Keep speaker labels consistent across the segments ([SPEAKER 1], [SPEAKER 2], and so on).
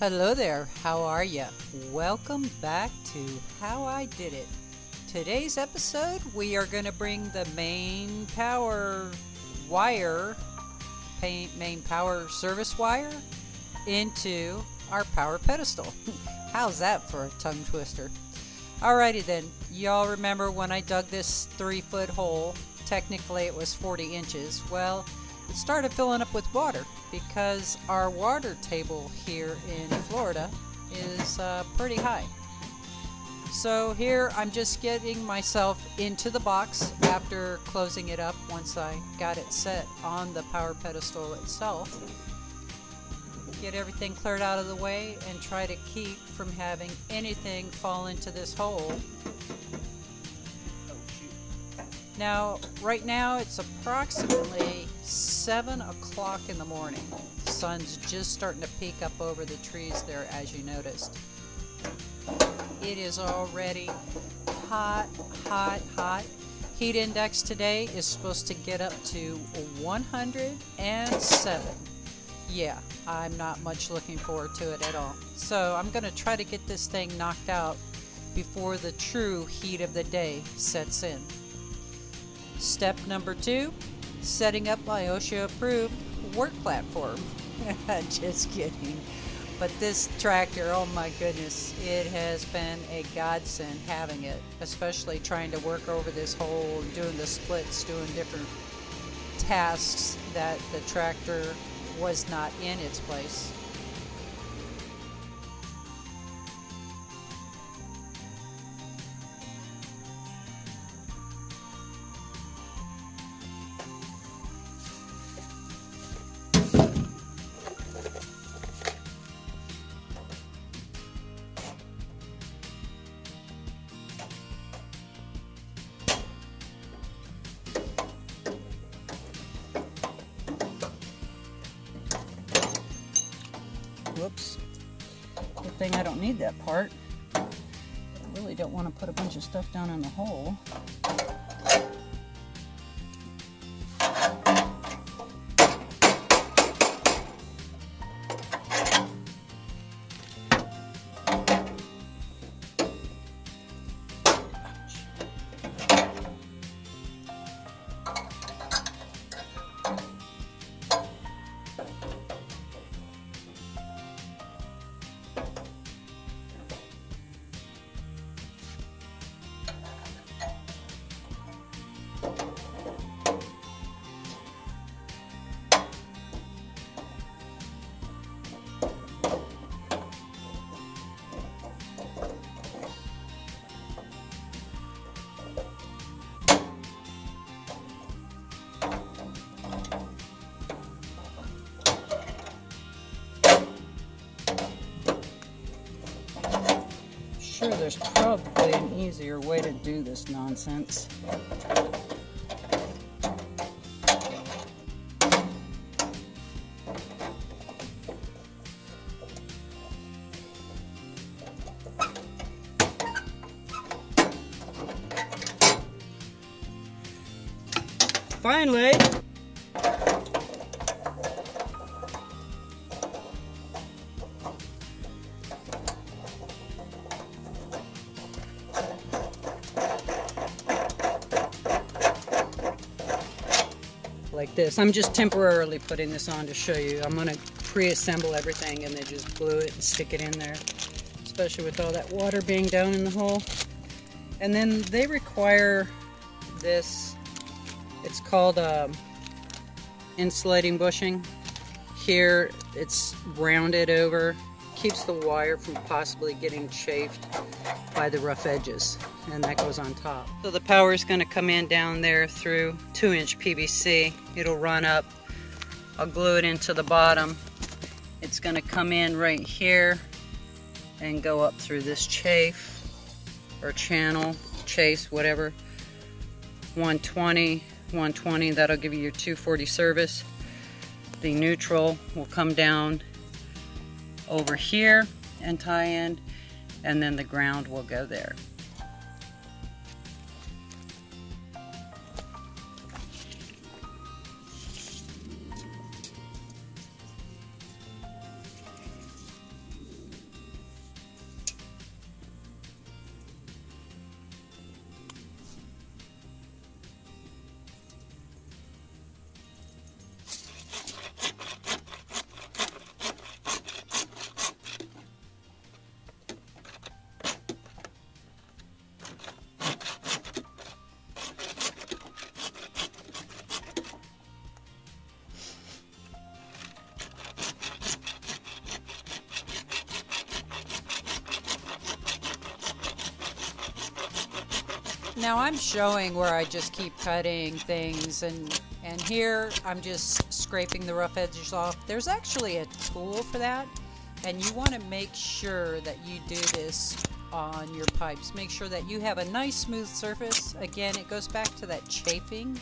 [SPEAKER 1] Hello there, how are you? Welcome back to How I Did It. Today's episode, we are going to bring the main power wire, main power service wire, into our power pedestal. How's that for a tongue twister? Alrighty then, y'all remember when I dug this three foot hole? Technically it was 40 inches. Well, started filling up with water because our water table here in Florida is uh, pretty high. So here I'm just getting myself into the box after closing it up once I got it set on the power pedestal itself. Get everything cleared out of the way and try to keep from having anything fall into this hole now, right now it's approximately 7 o'clock in the morning. The sun's just starting to peek up over the trees there as you noticed. It is already hot, hot, hot. Heat index today is supposed to get up to 107. Yeah, I'm not much looking forward to it at all. So I'm going to try to get this thing knocked out before the true heat of the day sets in. Step number two, setting up my OSHA approved work platform. Just kidding. But this tractor, oh my goodness, it has been a godsend having it, especially trying to work over this hole, doing the splits, doing different tasks that the tractor was not in its place. Thing I don't need that part. I really don't want to put a bunch of stuff down in the hole. Do this nonsense. Finally, like this. I'm just temporarily putting this on to show you. I'm to pre-assemble everything and then just glue it and stick it in there, especially with all that water being down in the hole. And then they require this, it's called um, insulating bushing. Here it's rounded over, keeps the wire from possibly getting chafed by the rough edges and that goes on top. So the power is going to come in down there through 2 inch PVC. It'll run up. I'll glue it into the bottom. It's going to come in right here and go up through this chafe or channel, chase, whatever. 120, 120, that'll give you your 240 service. The neutral will come down over here and tie in and then the ground will go there. Now I'm showing where I just keep cutting things and and here I'm just scraping the rough edges off. There's actually a tool for that and you want to make sure that you do this on your pipes. Make sure that you have a nice smooth surface. Again, it goes back to that chafing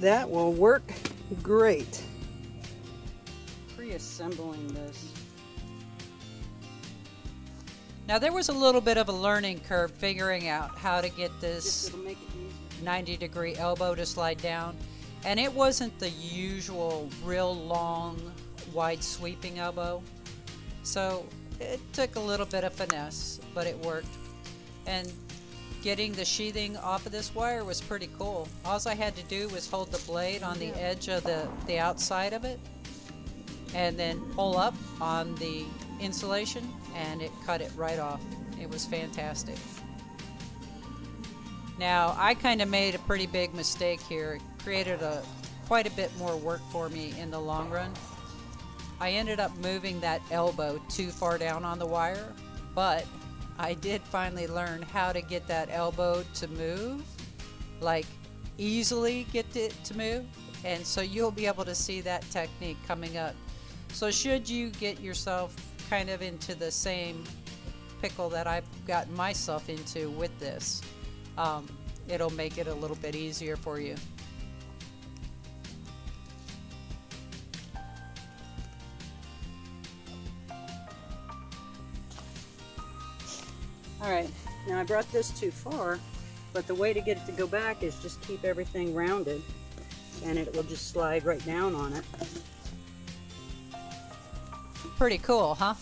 [SPEAKER 1] that will work great. Pre-assembling this. Now there was a little bit of a learning curve figuring out how to get this 90 degree elbow to slide down and it wasn't the usual real long wide sweeping elbow so it took a little bit of finesse but it worked and getting the sheathing off of this wire was pretty cool. All I had to do was hold the blade on the edge of the, the outside of it and then pull up on the insulation and it cut it right off. It was fantastic. Now I kind of made a pretty big mistake here. It created a quite a bit more work for me in the long run. I ended up moving that elbow too far down on the wire, but I did finally learn how to get that elbow to move, like easily get it to move. And so you'll be able to see that technique coming up. So should you get yourself kind of into the same pickle that I've gotten myself into with this, um, it'll make it a little bit easier for you. Alright, now I brought this too far, but the way to get it to go back is just keep everything rounded and it will just slide right down on it. Pretty cool, huh?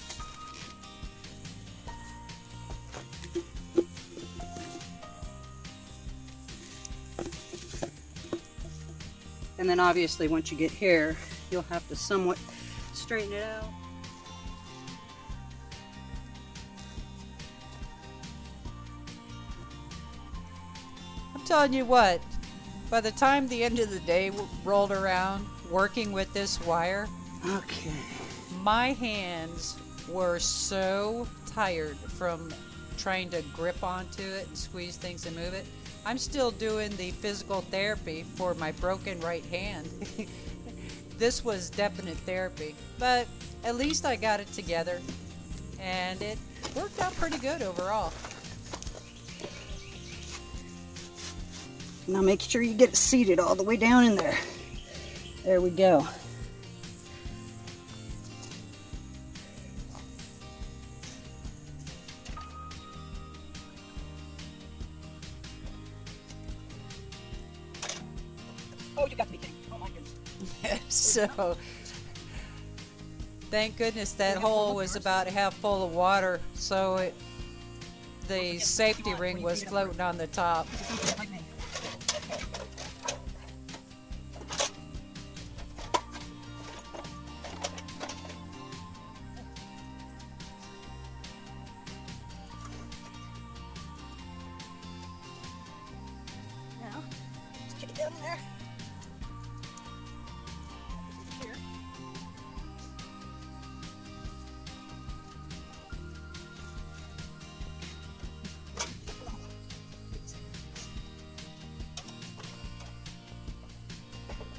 [SPEAKER 1] And then obviously once you get here, you'll have to somewhat straighten it out. Telling you what, by the time the end of the day rolled around, working with this wire, okay, my hands were so tired from trying to grip onto it and squeeze things and move it. I'm still doing the physical therapy for my broken right hand. this was definite therapy, but at least I got it together and it worked out pretty good overall. Now make sure you get it seated all the way down in there. There we go. Oh, you got to be kidding. Oh my goodness. so, thank goodness that hole was about half full of water, so it, the safety ring was floating on the top.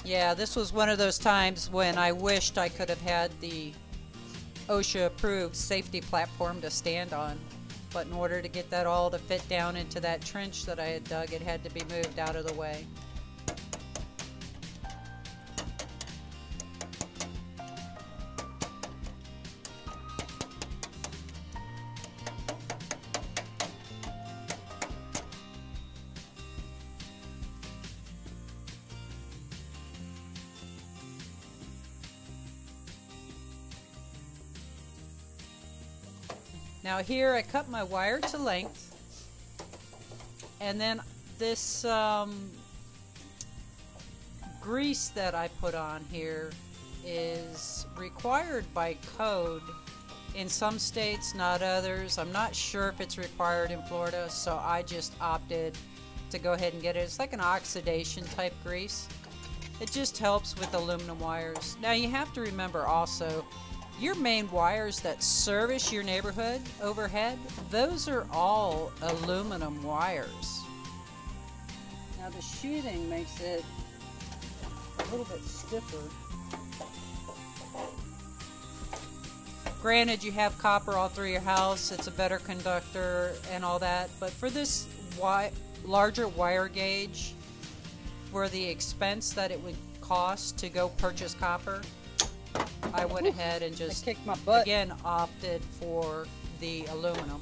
[SPEAKER 1] Yeah, this was one of those times when I wished I could have had the OSHA approved safety platform to stand on. But in order to get that all to fit down into that trench that I had dug, it had to be moved out of the way. Now here I cut my wire to length and then this um, grease that I put on here is required by code in some states, not others. I'm not sure if it's required in Florida, so I just opted to go ahead and get it. It's like an oxidation type grease. It just helps with aluminum wires. Now you have to remember also, your main wires that service your neighborhood overhead, those are all aluminum wires. Now the sheathing makes it a little bit stiffer. Granted, you have copper all through your house, it's a better conductor and all that, but for this wi larger wire gauge, for the expense that it would cost to go purchase copper, I went ahead and just again opted for the aluminum.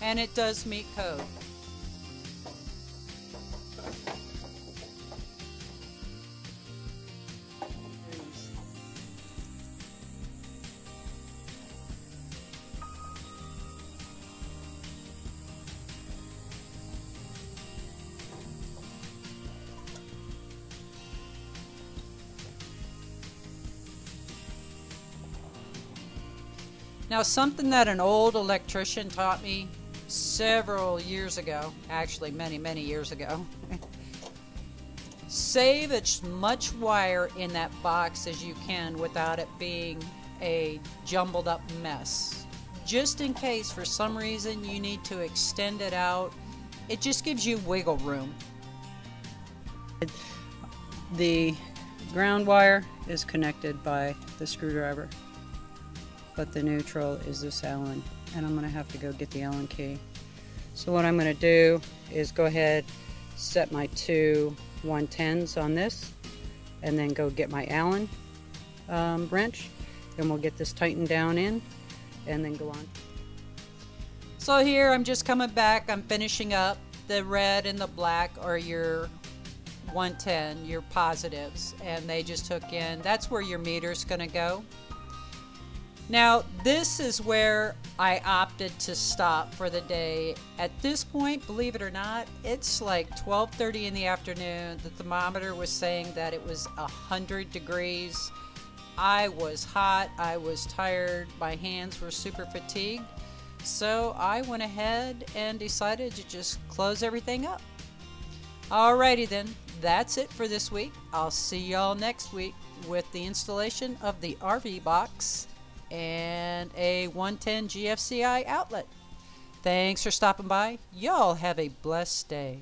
[SPEAKER 1] And it does meet code. Now, something that an old electrician taught me several years ago, actually, many, many years ago. Save as much wire in that box as you can without it being a jumbled up mess. Just in case for some reason you need to extend it out, it just gives you wiggle room. The ground wire is connected by the screwdriver but the neutral is this Allen and I'm going to have to go get the Allen key. So what I'm going to do is go ahead set my two 110s on this and then go get my Allen um, wrench and we'll get this tightened down in and then go on. So here I'm just coming back, I'm finishing up. The red and the black are your 110, your positives, and they just hook in. That's where your meter's to go. Now, this is where I opted to stop for the day. At this point, believe it or not, it's like 12:30 in the afternoon. The thermometer was saying that it was 100 degrees. I was hot, I was tired, my hands were super fatigued. So I went ahead and decided to just close everything up. Alrighty then, that's it for this week. I'll see y'all next week with the installation of the RV box and a 110 GFCI outlet. Thanks for stopping by. Y'all have a blessed day.